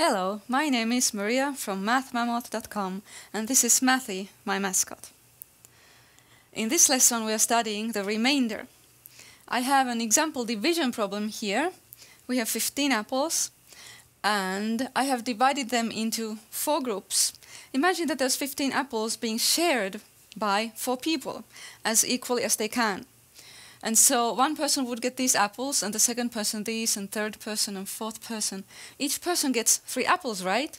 Hello, my name is Maria from mathmammoth.com and this is Mathy, my mascot. In this lesson we are studying the remainder. I have an example division problem here. We have 15 apples and I have divided them into four groups. Imagine that there's 15 apples being shared by four people as equally as they can. And so one person would get these apples, and the second person these, and third person and fourth person. Each person gets three apples, right?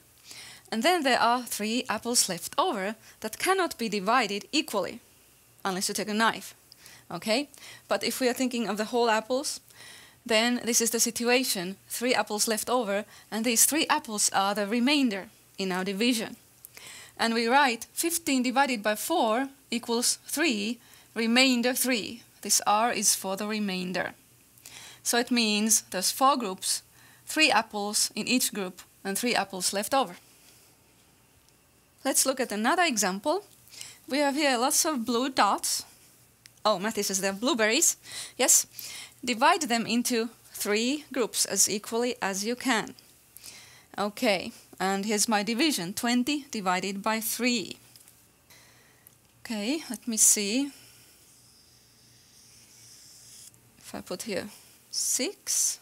And then there are three apples left over that cannot be divided equally, unless you take a knife. Okay? But if we are thinking of the whole apples, then this is the situation. Three apples left over, and these three apples are the remainder in our division. And we write 15 divided by 4 equals 3, remainder 3. This R is for the remainder. So it means there's four groups, three apples in each group, and three apples left over. Let's look at another example. We have here lots of blue dots. Oh, Mathy says they're blueberries. Yes. Divide them into three groups as equally as you can. Okay, and here's my division, 20 divided by 3. Okay, let me see. If I put here 6,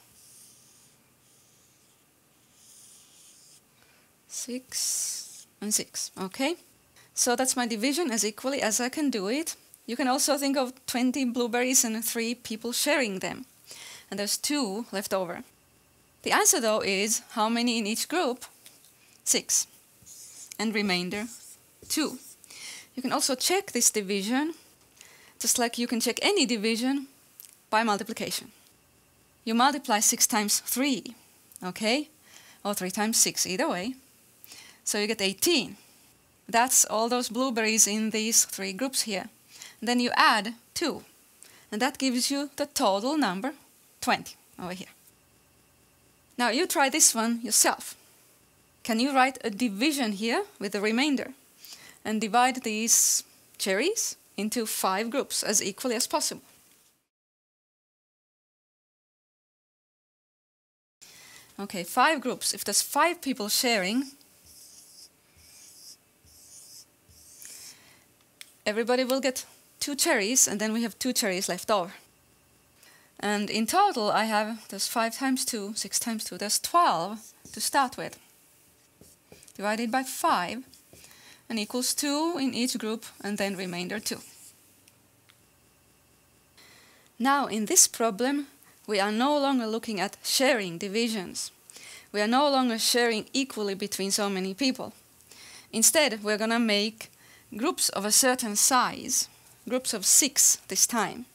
6, and 6, okay? So that's my division as equally as I can do it. You can also think of 20 blueberries and 3 people sharing them. And there's 2 left over. The answer though is how many in each group? 6. And remainder 2. You can also check this division, just like you can check any division by multiplication. You multiply 6 times 3, okay? Or 3 times 6, either way. So you get 18. That's all those blueberries in these three groups here. And then you add 2, and that gives you the total number 20 over here. Now you try this one yourself. Can you write a division here with the remainder and divide these cherries into five groups as equally as possible? Okay, five groups. If there's five people sharing, everybody will get two cherries, and then we have two cherries left over. And in total, I have, there's 5 times 2, 6 times 2, there's 12 to start with. Divided by 5, and equals 2 in each group, and then remainder 2. Now, in this problem, we are no longer looking at sharing divisions. We are no longer sharing equally between so many people. Instead, we're going to make groups of a certain size, groups of six this time.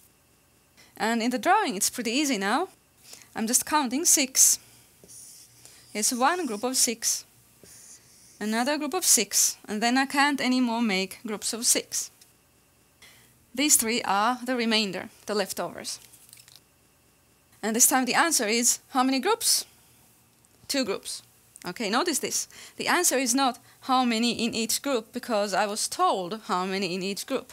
And in the drawing, it's pretty easy now. I'm just counting six. It's one group of six, another group of six, and then I can't anymore make groups of six. These three are the remainder, the leftovers. And this time the answer is how many groups? Two groups. Okay, notice this. The answer is not how many in each group because I was told how many in each group.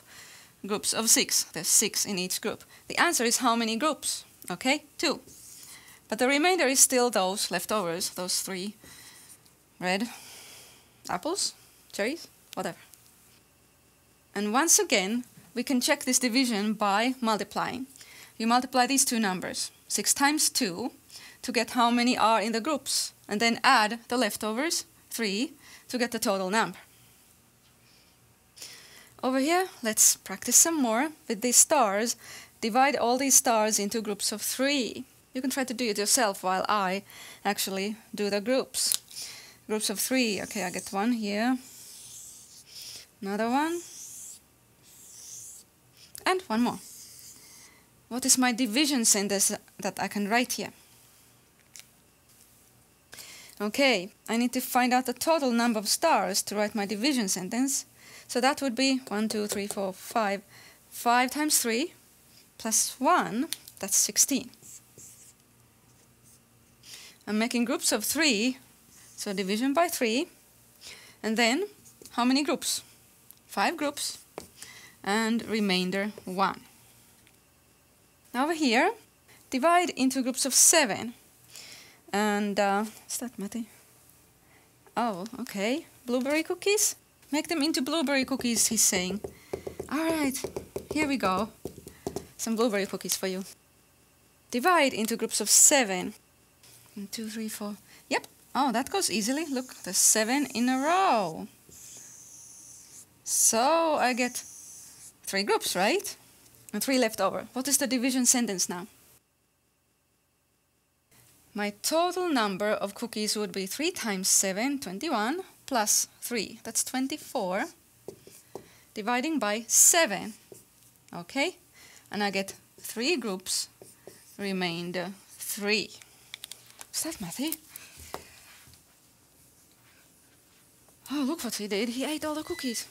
Groups of six. There's six in each group. The answer is how many groups? Okay, two. But the remainder is still those leftovers, those three red apples, cherries, whatever. And once again, we can check this division by multiplying. You multiply these two numbers. 6 times 2 to get how many are in the groups, and then add the leftovers, 3, to get the total number. Over here, let's practice some more with these stars. Divide all these stars into groups of 3. You can try to do it yourself while I actually do the groups. Groups of 3. Okay, I get one here. Another one. And one more. What is my division sentence that I can write here? Okay, I need to find out the total number of stars to write my division sentence. So that would be 1, 2, 3, 4, 5. 5 times 3 plus 1, that's 16. I'm making groups of 3, so division by 3. And then, how many groups? 5 groups, and remainder 1. Now over here, divide into groups of seven. And, uh, is that Mathy? Oh, okay. Blueberry cookies? Make them into blueberry cookies, he's saying. Alright, here we go. Some blueberry cookies for you. Divide into groups of seven. One, two, three, four. Yep. Oh, that goes easily. Look, there's seven in a row. So I get three groups, right? And three left over. What is the division sentence now? My total number of cookies would be 3 times 7, 21, plus 3, that's 24, dividing by 7, okay? And I get 3 groups, remainder 3. Is that Mathy? Oh, look what he did. He ate all the cookies.